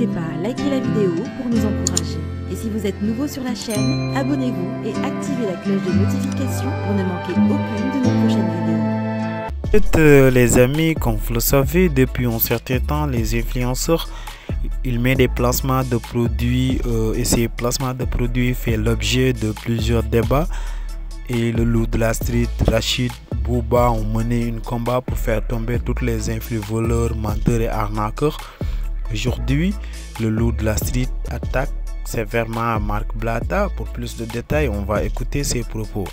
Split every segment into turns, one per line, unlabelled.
N'hésitez pas à liker la vidéo pour nous encourager. Et si vous êtes nouveau sur la chaîne, abonnez-vous et activez la cloche de notification pour ne manquer aucune de nos prochaines vidéos.
Euh, les amis, comme vous le savez, depuis un certain temps, les influenceurs, ils mettent des placements de produits euh, et ces placements de produits font l'objet de plusieurs débats. Et le loup de la street, Rachid Bouba ont mené un combat pour faire tomber toutes les influx voleurs, menteurs et arnaqueurs. Aujourd'hui, le loup de la street attaque sévèrement Marc Blata. Pour plus de détails, on va écouter ses propos.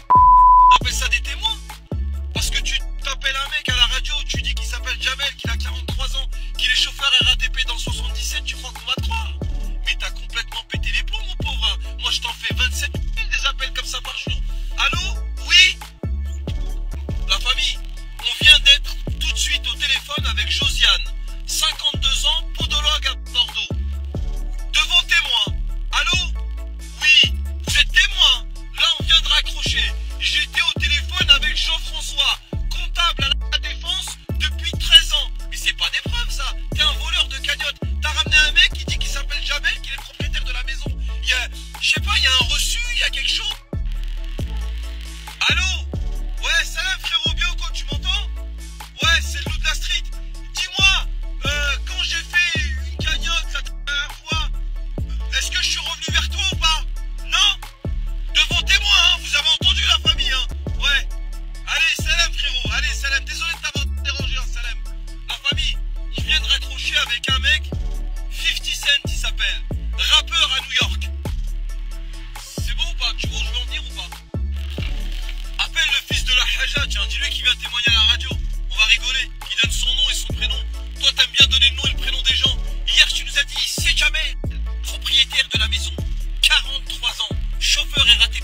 chauffeur est raté.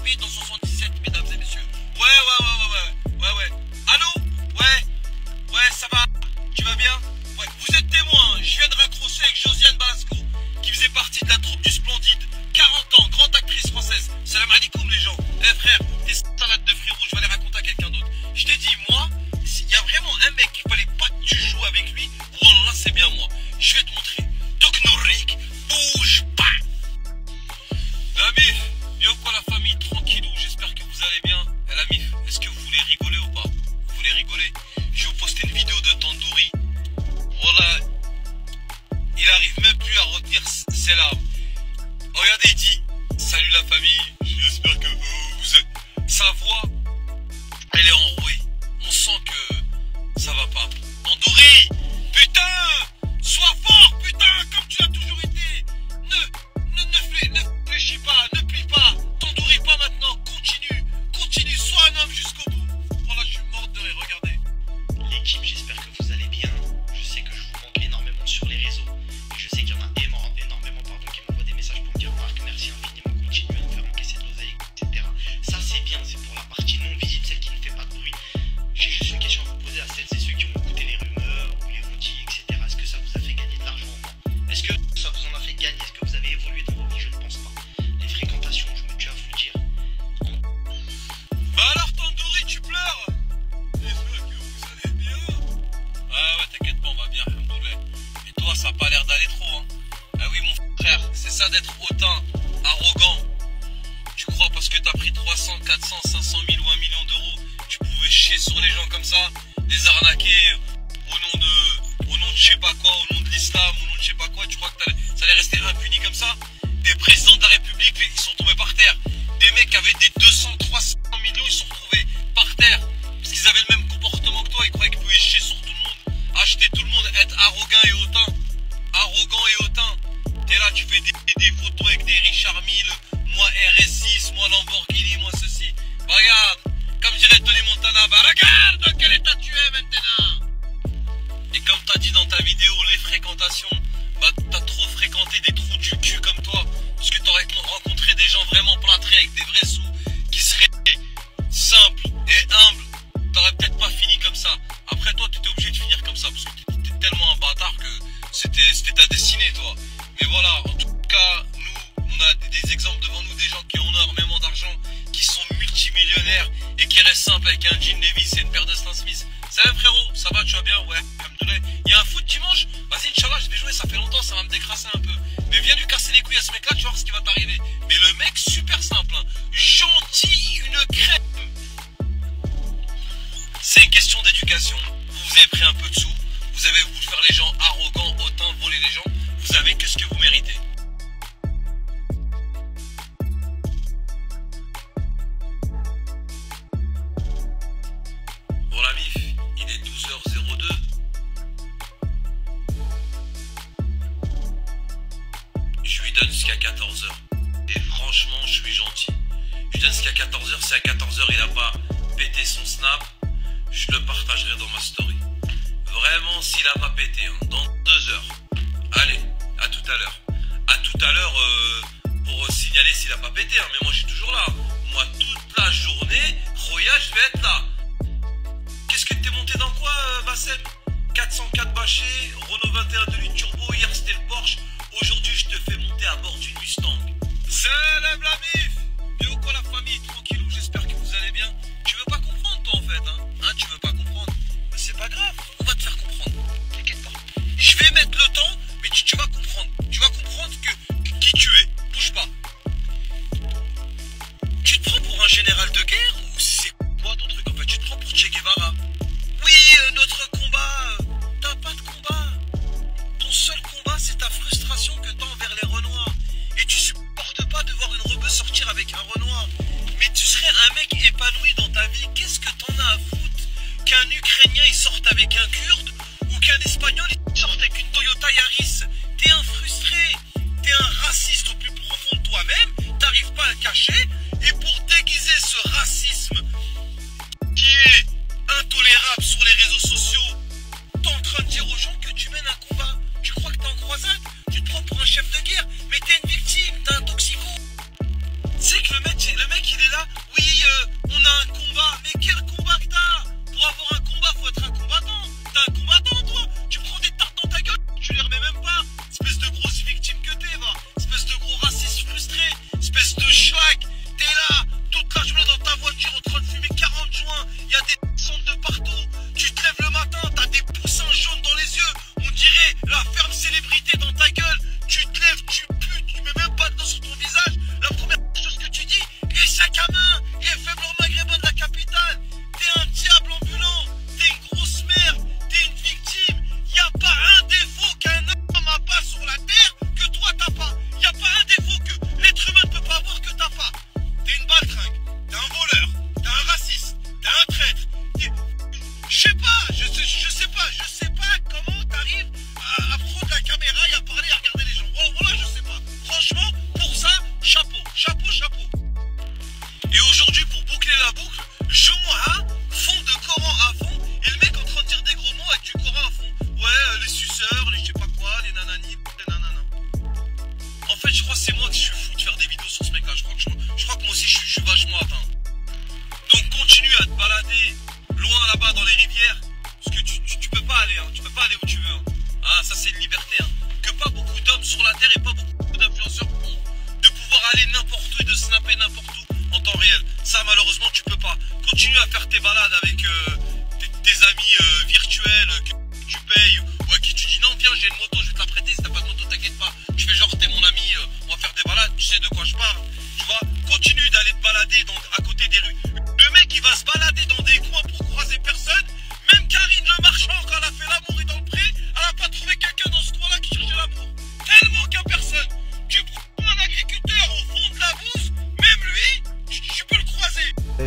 d'être autant arrogant. Tu crois parce que t'as pris 300, 400, 500 000 ou 1 million d'euros, tu pouvais chier sur les gens comme ça, les arnaquer au nom de, au nom de je sais pas quoi, au nom de l'islam, au nom de je sais pas quoi. Tu crois que ça allait rester impuni comme ça? Des présidents de la République Frérot, ça va, tu vas bien? Ouais, Il y a un foot dimanche? Vas-y, Inch'Allah, je vais jouer, ça fait longtemps, ça va me décrasser un peu. Mais viens lui casser les couilles à ce mec-là, tu vas voir ce qui va t'arriver. Mais le mec, super simple, hein. gentil, une crème. C'est une question d'éducation. Vous avez pris un peu de sous, vous avez voulu faire les gens arrogants, donne jusqu'à 14h. Et franchement, je suis gentil. Je donne jusqu'à 14h. Si à 14h il n'a pas pété son snap, je le partagerai dans ma story. Vraiment, s'il n'a pas pété, hein, dans deux heures. Allez, à tout à l'heure. À tout à l'heure euh, pour signaler s'il n'a pas pété. Hein, mais moi, je suis toujours là. Moi, toute la journée, Roya, je vais être là. Qu'est-ce que t'es monté dans quoi, euh, Bassem? 404 bâché, Renault 21 de litre turbo, hier c'était le Porsche. Aujourd'hui, je te fais monter à bord d'une Mustang. Célèbre la mif qu'un Ukrainien il sorte avec un Kurde ou qu'un Espagnol il sorte avec une Toyota Yaris. T'es un frustré, t'es un raciste au plus profond de toi-même, t'arrives pas à le cacher. Et pour déguiser ce racisme qui est intolérable sur les réseaux sociaux,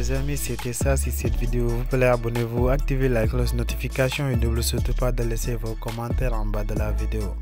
les amis c'était ça si cette vidéo vous plaît abonnez-vous activez la cloche notification et n'oubliez surtout pas de laisser vos commentaires en bas de la vidéo.